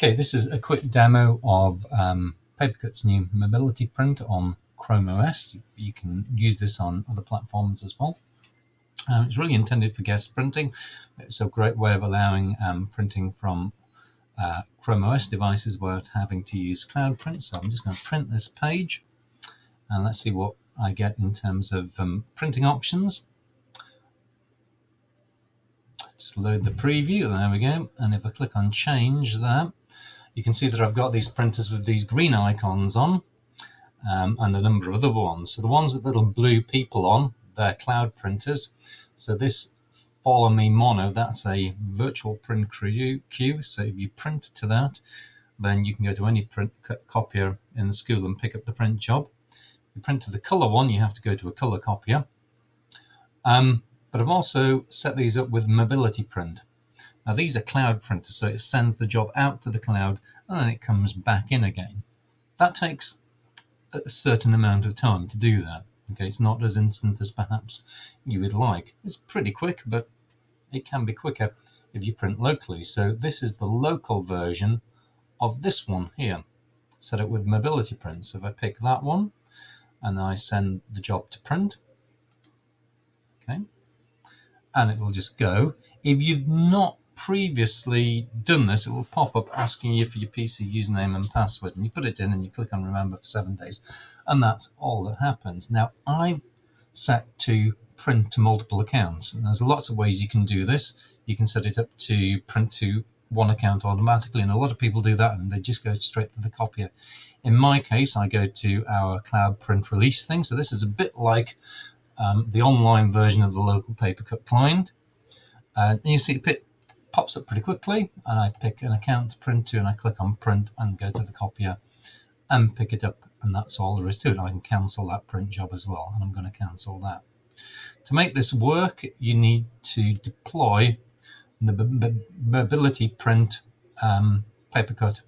Okay, this is a quick demo of um, Papercut's new mobility print on Chrome OS. You can use this on other platforms as well. Um, it's really intended for guest printing. It's a great way of allowing um, printing from uh, Chrome OS devices without having to use Cloud Print. So I'm just going to print this page and let's see what I get in terms of um, printing options. Just load the preview, there we go. And if I click on change there, you can see that I've got these printers with these green icons on um, and a number of other ones. So the ones with little blue people on, they're cloud printers. So this Follow Me Mono, that's a virtual print queue. So if you print to that, then you can go to any print copier in the school and pick up the print job. If you print to the color one, you have to go to a color copier. Um, but I've also set these up with mobility print. Now these are cloud printers, so it sends the job out to the cloud and then it comes back in again. That takes a certain amount of time to do that. Okay, it's not as instant as perhaps you would like. It's pretty quick, but it can be quicker if you print locally. So this is the local version of this one here. Set it with mobility print. So if I pick that one and I send the job to print, okay, and it will just go. If you've not previously done this, it will pop up asking you for your PC username and password. And you put it in and you click on remember for seven days. And that's all that happens. Now, I've set to print to multiple accounts. And there's lots of ways you can do this. You can set it up to print to one account automatically. And a lot of people do that and they just go straight to the copier. In my case, I go to our cloud print release thing. So this is a bit like um, the online version of the local Papercut client. and you see it pops up pretty quickly and I pick an account to print to and I click on print and go to the copier and pick it up and that's all there is to it. I can cancel that print job as well and I'm going to cancel that. To make this work you need to deploy the mobility print um, Papercut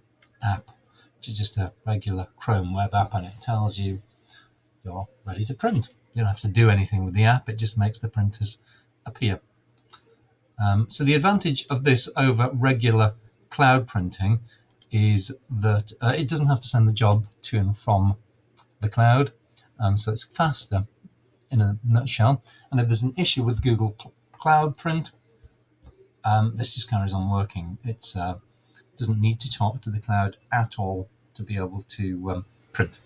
app which is just a regular Chrome web app and it tells you you're ready to print. You don't have to do anything with the app, it just makes the printers appear. Um, so the advantage of this over regular cloud printing is that uh, it doesn't have to send the job to and from the cloud. Um, so it's faster in a nutshell. And if there's an issue with Google Cloud Print, um, this just carries on working. It uh, doesn't need to talk to the cloud at all to be able to um, print.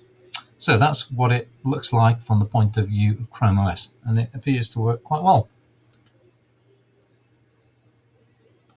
So that's what it looks like from the point of view of Chrome OS, and it appears to work quite well.